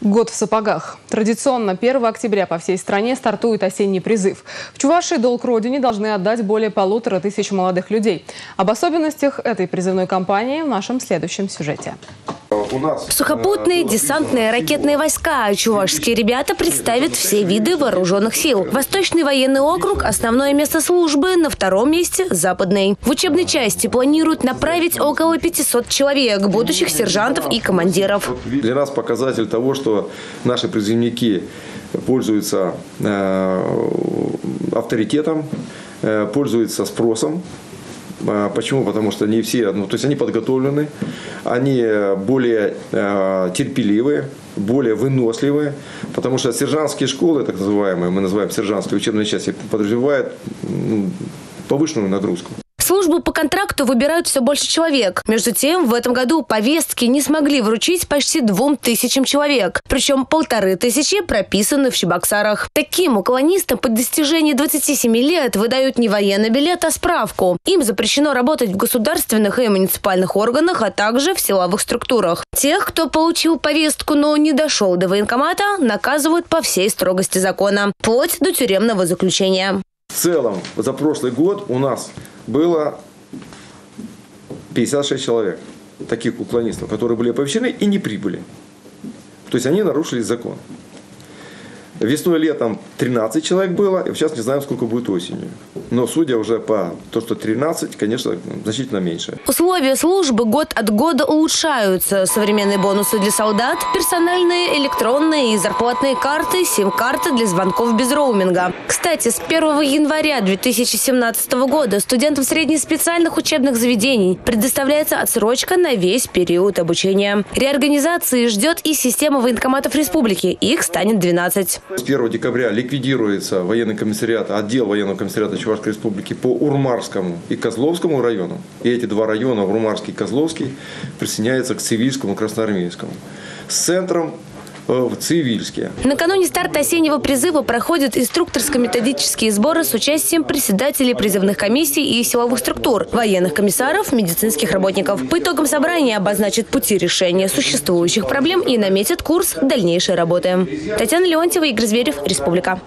Год в сапогах. Традиционно 1 октября по всей стране стартует осенний призыв. В Чувашии долг родине должны отдать более полутора тысяч молодых людей. Об особенностях этой призывной кампании в нашем следующем сюжете. Сухопутные, десантные, ракетные войска. Чувашские ребята представят все виды вооруженных сил. Восточный военный округ – основное место службы, на втором месте – западный. В учебной части планируют направить около 500 человек, будущих сержантов и командиров. Для нас показатель того, что наши призывники пользуются э, авторитетом, э, пользуются спросом. Э, почему? Потому что не все, ну, то есть они подготовлены, они более э, терпеливые, более выносливые, потому что сержантские школы, так называемые, мы называем сержантские учебные части, подразумевают ну, повышенную нагрузку. Службу по контракту выбирают все больше человек. Между тем, в этом году повестки не смогли вручить почти двум тысячам человек. Причем полторы тысячи прописаны в Чебоксарах. Таким уклонистам по достижении 27 лет выдают не военный билет, а справку. Им запрещено работать в государственных и муниципальных органах, а также в силовых структурах. Тех, кто получил повестку, но не дошел до военкомата, наказывают по всей строгости закона, вплоть до тюремного заключения. В целом, за прошлый год у нас было 56 человек, таких уклонистов, которые были оповещены и не прибыли. То есть они нарушили закон. Весной и летом 13 человек было, и сейчас не знаем, сколько будет осенью. Но судя уже по то, что 13, конечно, значительно меньше. Условия службы год от года улучшаются. Современные бонусы для солдат, персональные электронные и зарплатные карты, сим-карты для звонков без роуминга. Кстати, с 1 января 2017 года студентам среднеспециальных учебных заведений предоставляется отсрочка на весь период обучения. Реорганизации ждет и система военкоматов республики. Их станет 12. С 1 декабря ликвидируется военный комиссариат, отдел военного комиссариата Чувашской республики по Урмарскому и Козловскому районам. И эти два района, Урмарский и Козловский, присоединяются к Цивильскому и Красноармейскому. С центром в Цивильске. Накануне старта осеннего призыва проходят инструкторско-методические сборы с участием председателей призывных комиссий и силовых структур, военных комиссаров, медицинских работников. По итогам собрания обозначат пути решения существующих проблем и наметят курс дальнейшей работы. Татьяна Леонтьева, Игорь Зверев, Республика.